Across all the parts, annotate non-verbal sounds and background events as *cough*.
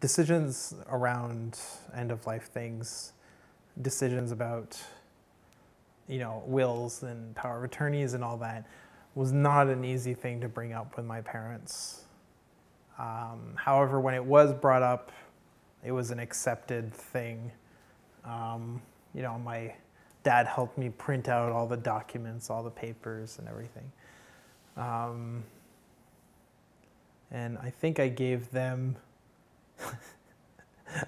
decisions around end of life things, decisions about you know wills and power of attorneys and all that was not an easy thing to bring up with my parents. Um, however, when it was brought up, it was an accepted thing. Um, you know, my dad helped me print out all the documents, all the papers, and everything. Um, and I think I gave them.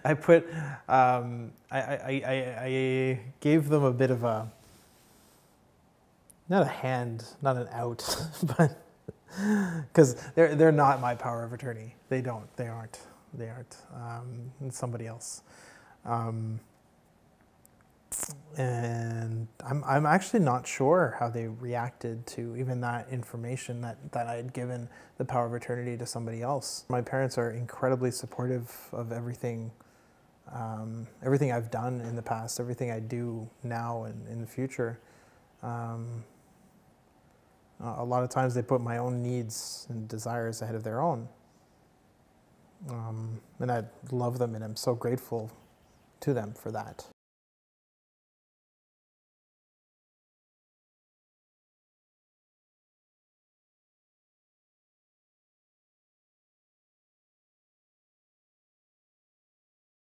I put, um, I, I, I, I gave them a bit of a, not a hand, not an out, *laughs* but because they're they're not my power of attorney. They don't. They aren't. They aren't. Um, it's somebody else. Um, and I'm I'm actually not sure how they reacted to even that information that that I had given the power of attorney to somebody else. My parents are incredibly supportive of everything. Um, everything I've done in the past, everything I do now and in the future. Um, a lot of times they put my own needs and desires ahead of their own. Um, and I love them and I'm so grateful to them for that.